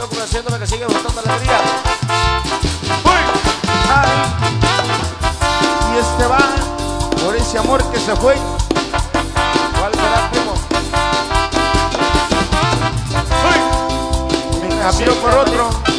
sigo conociéndome, que sigue la y este va por ese amor que se fue. ¿Cuál será, primo? Me cambió por otro.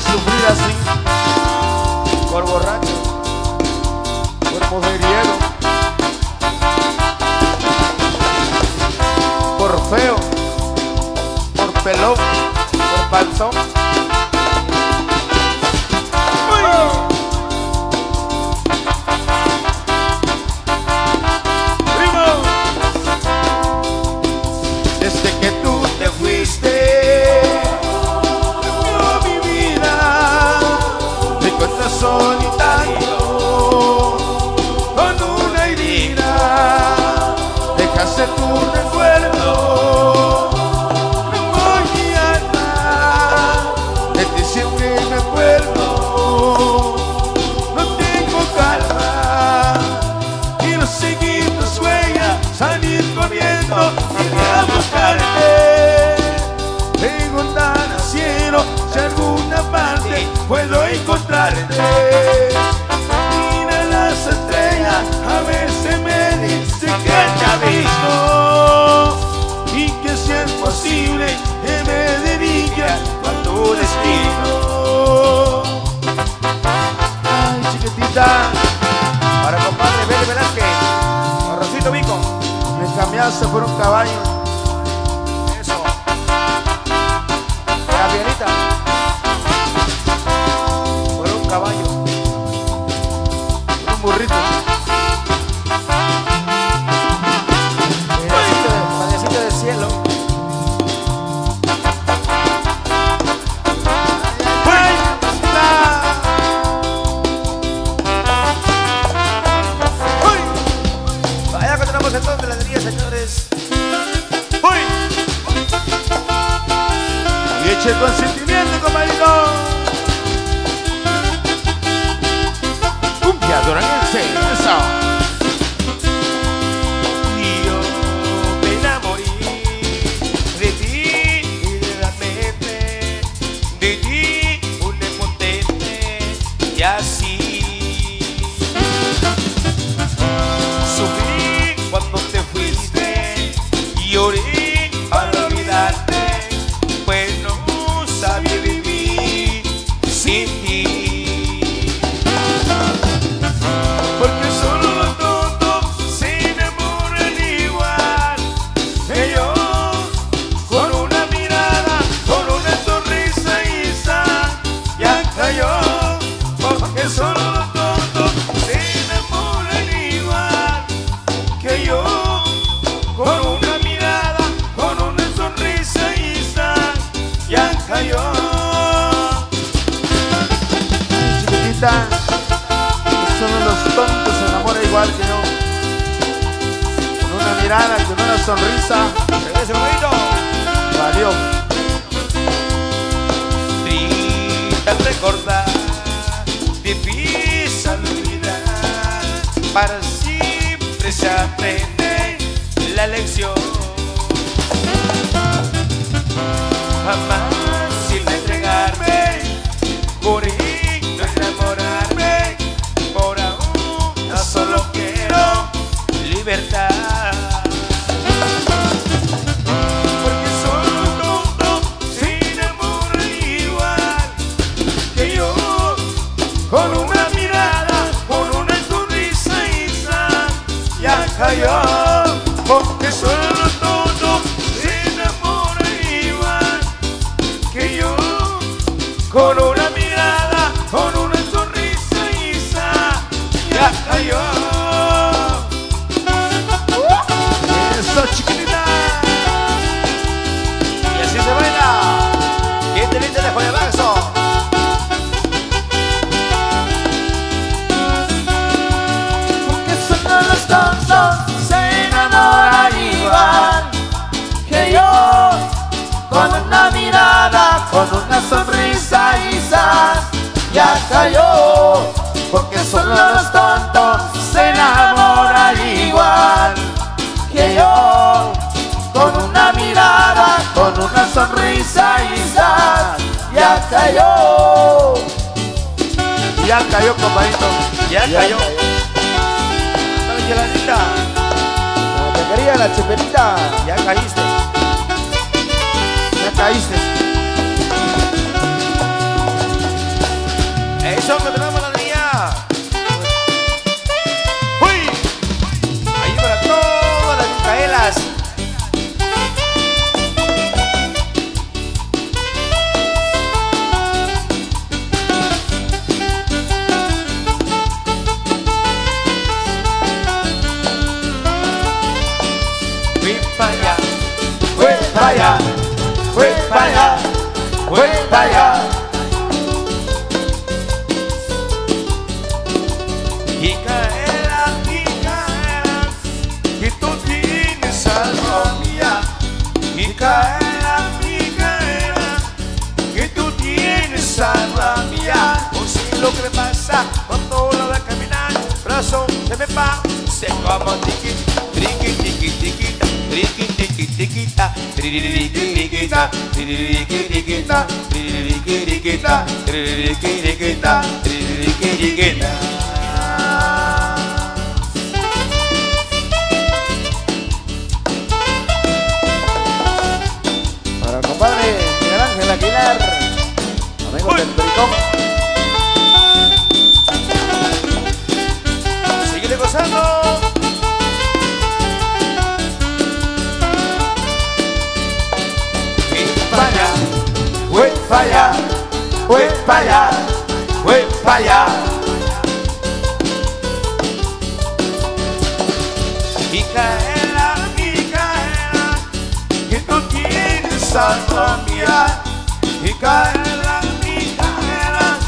hacer sufrir así. Por borracho, por mujeriego, por feo, por pelón, por panzón. So. se foram um lá sonrisa. Regrese un. Valió. Triste al recordar, difícil olvidar. Para siempre se aprende la lección. Ya cayó. Ya cayó, compadrito. Ya, cayó. Angelanita. Te quería la chepelita. Ya caíste. Ya caíste. Eso que tenemos para allá. Micaela, Micaela, que tú tienes alma mía. Micaela, Micaela, que tú tienes alma mía. O si lo que pasa cuando lo de caminar, brazo se me va, se como tiqui, triqui, tiqui, tiquita, triqui, tiqui, tiquita, tiririqui, tiririqui, tiquita. Para el compadre Miguel Ángel Aguilar. Amigos del Pericón. Para allá. Fue para allá. Micaela, Micaela, que tú tienes alma mía. Micaela, Micaela,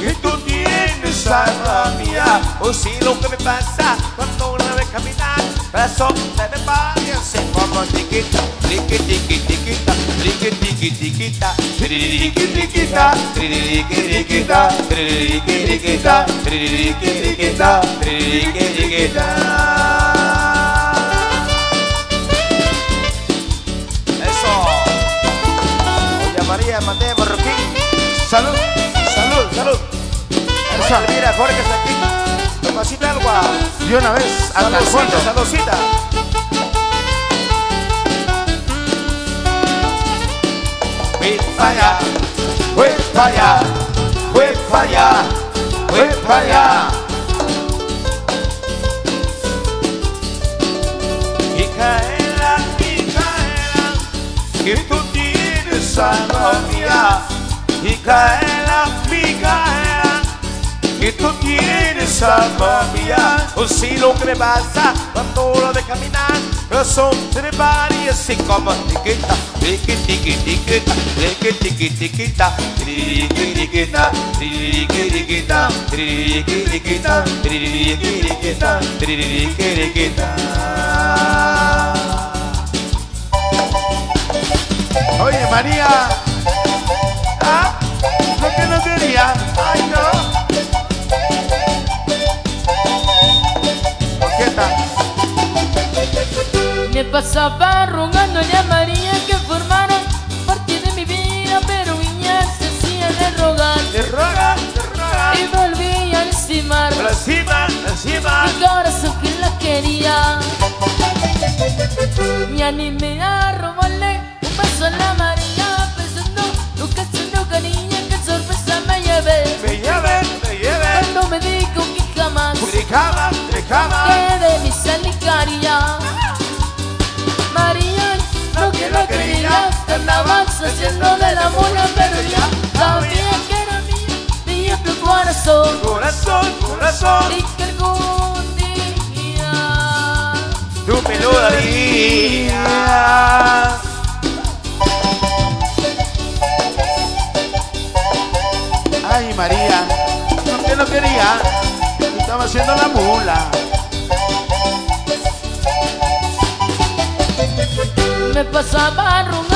que tú tienes alma mía. O si lo que me pasa cuando una vez caminar, brazo se me así como tiquita, tiqui, tiqui, tiquita, tiqui, tiqui, tiquita, tiquita, tiqui, tiquita, tiqui, tiquita. Eso. Oye María, mandé Marroquín. Salud. Salud, salud. Esa. Oye, mira, Jorge está aquí. Tomasita agua. De una vez hasta el fondo. Saludcita, para allá, Fue para allá. Fue para. Micaela, Micaela, que tú tienes alma mía. Micaela, Micaela, que tú tienes alma mía. O si lo que me pasa cuando lo de caminar, pero son de y así como tiquita, tiqui, tiqui, tiquita, tiqui, tiqui, tiquita, tiqui, tiquita, tiqui, tiquita, tiqui, tiquita, tiqui, tiquita, tiqui. Oye, María. Pasaba rogándole a María que formara parte de mi vida, pero ella se hacía de rogar Te roga, te roga. y volvía a encimar La cima, la cima. mi corazón que la quería. Me animé a robarle un beso a la haciendo de la mula, pero ya sabía que era mía, mía tu corazón. Corazón, corazón. Y que algún día Tú me lo darías. Ay, María. Que no quería. Estaba haciendo la mula. me pasaba rogándole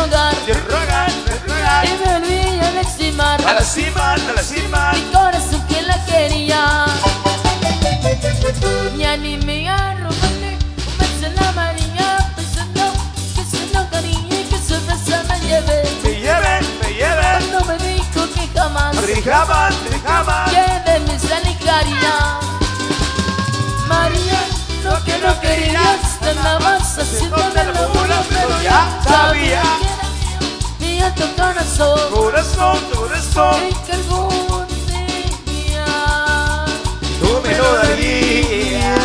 rogar, te rogar, te rogar. Y me olvidé de eximar. A la cima, a la cima. Mi corazón que la quería. Ni animé a robarle un beso en la marina, pensando que se lo cariño y que su beso me lleve. Me lleve, me lleve. Cuando me dijo que jamás. Que jamás, que jamás. Que de mí se María, lo que no querías, te andabas haciendo sabía que era mío, tu corazón. Corazón, corazón, Y que algún día tú me lo darías.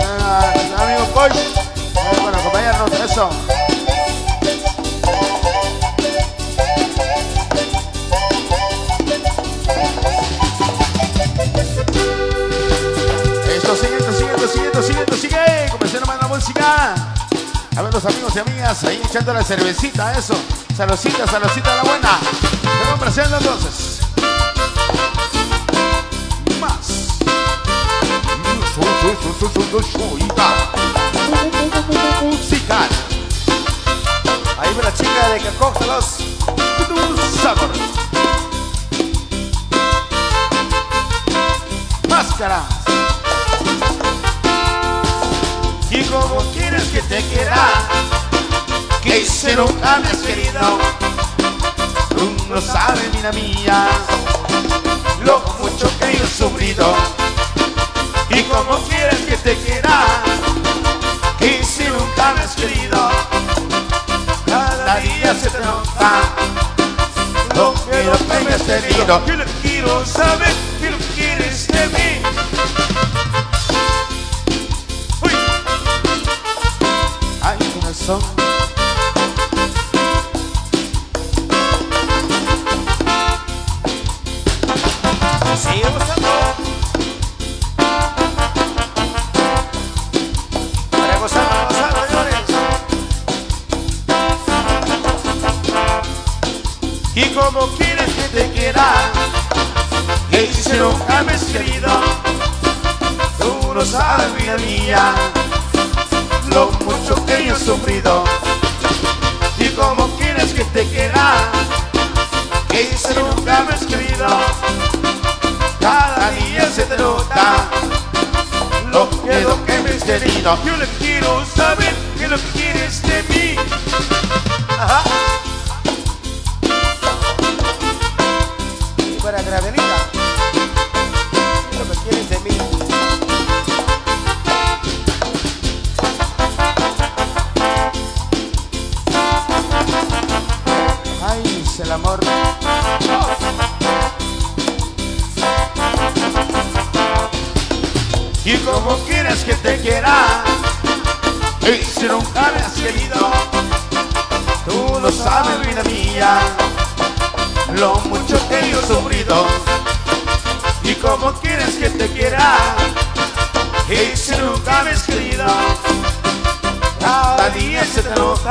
Ah, amigo Poch, eh, bueno, acompañarnos eso. A ver los amigos y amigas ahí echando la cervecita, eso. Salosita, salosita la buena. Estamos presentando entonces. Más. Musical. Ahí va la chica de Cacóxalos. Máscara. Como quieres que te quiera, que nunca me has querido, Tú no sabes, mina mía. lo mucho que yo he sufrido. Y como quieres que te quiera, que si nunca me has querido, cada día se te nota lo que lo que me has tenido. Yo lo quiero saber como quieres que te quiera, que si nunca me querido, tú no sabes, vida mía, lo mucho que yo he sufrido. Y como quieres que te quiera, que si nunca me querido, cada día se te nota lo que lo que me has querido. Yo le quiero saber que lo quieres Y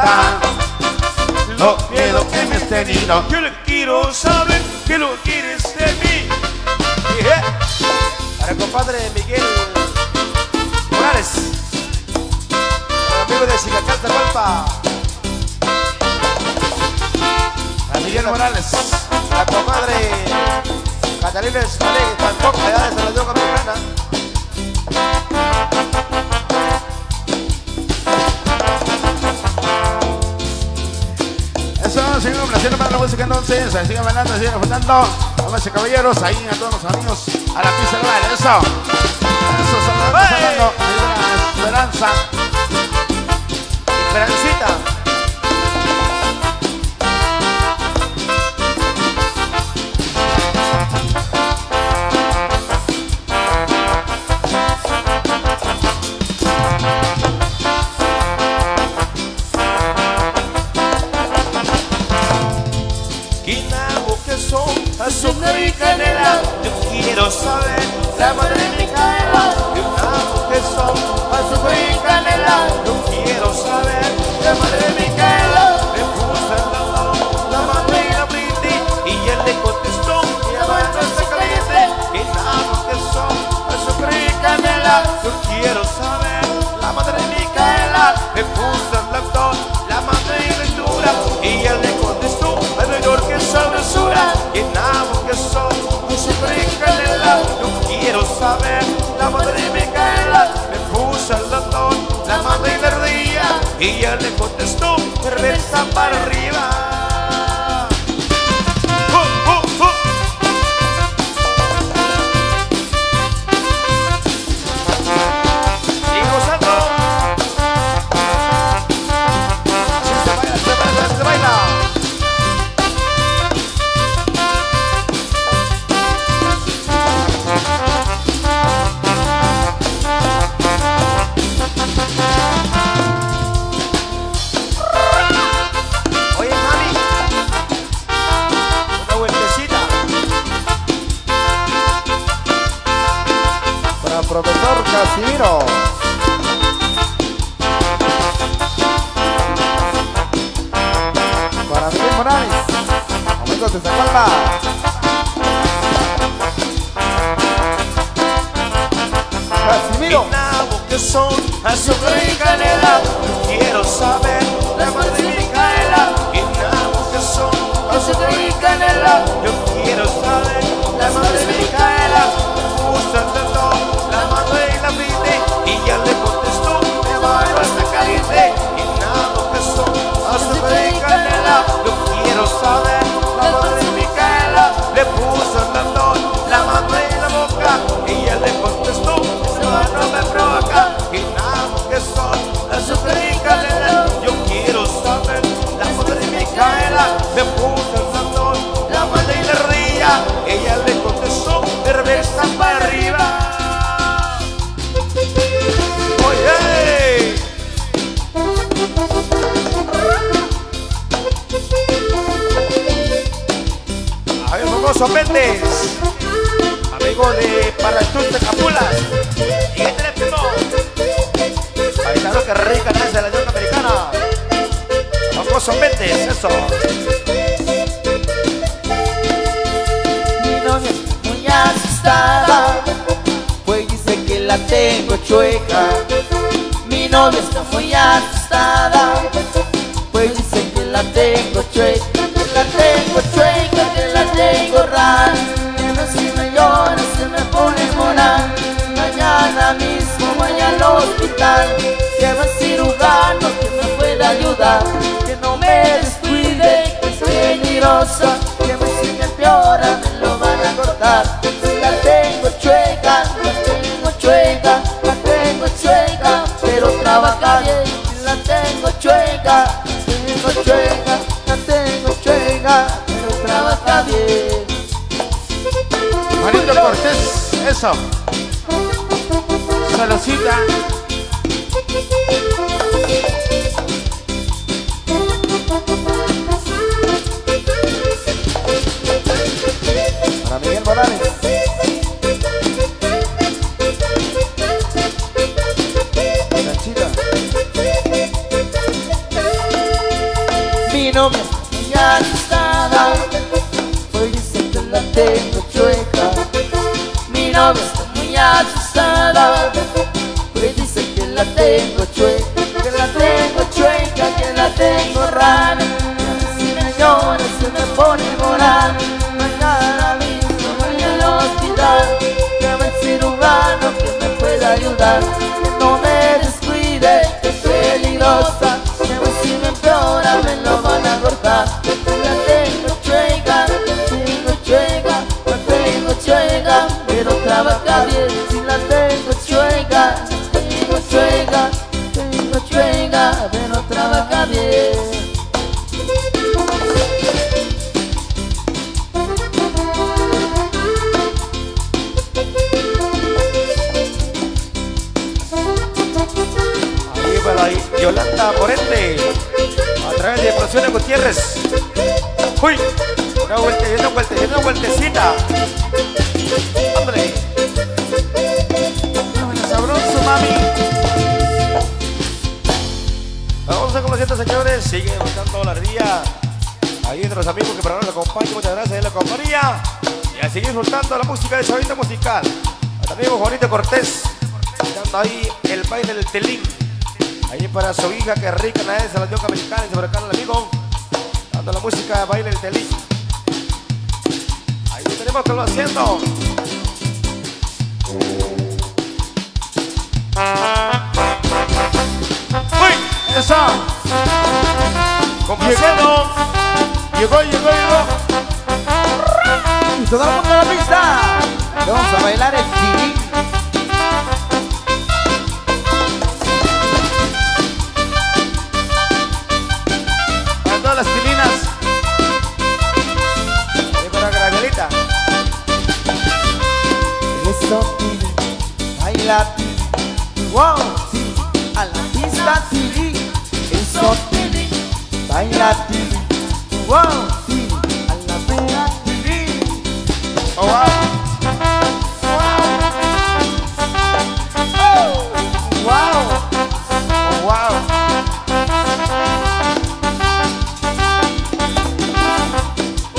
te nota lo que me has tenido. Yo le quiero saber que lo quieres de mí. Yeah. Para el compadre Miguel Morales, para el amigo de Chicacalta, Palpa. Para Miguel Morales, la comadre Catalina Esmalegui, tampoco allá de San Diego Mexicana. Sigan haciendo para la música entonces. Sigan bailando, sigan disfrutando. Vamos, caballeros, ahí a todos los amigos a la pista de baile. Eso. Eso, saludando, saludando. Esperanza. Y él le contestó, cerveza para arriba. Mi novia está muy asustada, pues dice que la tengo chueca, que la tengo chueca, que la tengo rara. Que no si me llora, se me pone moral. Mañana mismo voy al hospital, lleva cirujano que me pueda ayudar, que no me descuide, que es peligrosa, chueca, tengo chueca, la tengo chueca, pero trabaja bien. Marito Cortés. Eso. Saludcita. Tengo chueca, que la tengo chueca, que la tengo rara. Si me llora se me pone moral. Mañana mismo voy al hospital, llama el cirujano que me pueda ayudar. Través de Producciones Gutiérrez. Uy, una vuelta, una vuelta, una vueltecita. Hombre. Sabroso, mami. Vamos a conociendo, señores. Sigue buscando la ría. Ahí entre los amigos que para nos acompañan. Muchas gracias de la compañía. Y a seguir disfrutando la música de Chavita Musical. A tu Juanito Cortés. Dando ahí el baile del telín. Ahí para su hija que rica la es, la yoga americana y sobre acá el amigo. Dando la música de baile del telín. Ahí tenemos que lo haciendo. ¡Uy! Esa. Complaciendo. Llegó, llegó, llegó. Y todo el mundo a la pista. Vamos a bailar el